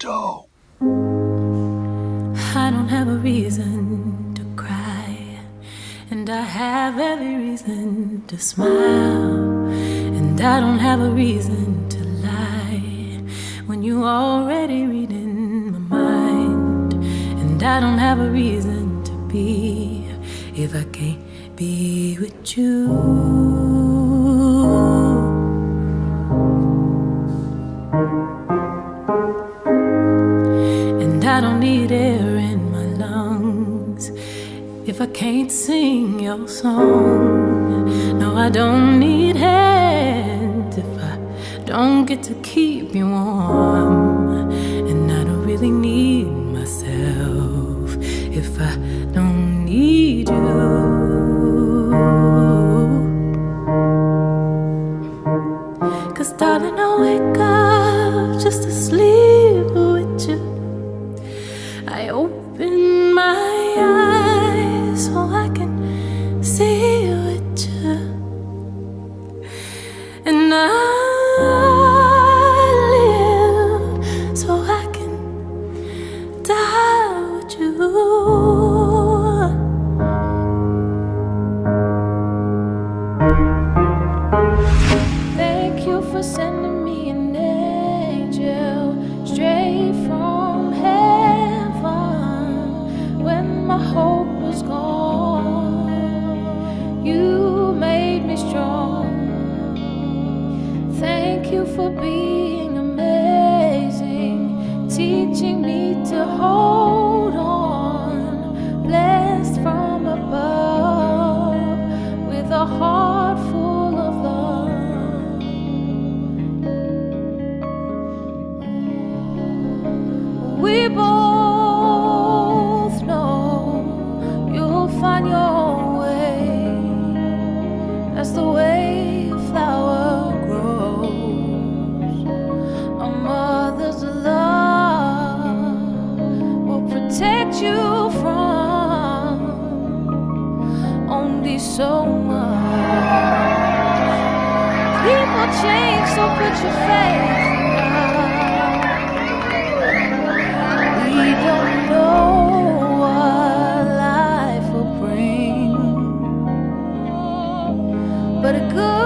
dope. I don't have a reason to cry, and I have every reason to smile, and I don't have a reason to lie when you already reading my mind, and I don't have a reason to be if I can't be with you. I don't need air in my lungs if I can't sing your song. No, I don't need hands if I don't get to keep you warm. And I don't really need myself if I don't need you. Cause darling, I wake up just to sleep with you. I open my eyes so I can see you with you. And I live so I can die with you. Thank you for sending me strong. Thank you for being amazing, teaching me to hold on, blessed from above with a heart full of love. We both so much. People change, so put your faith what a good.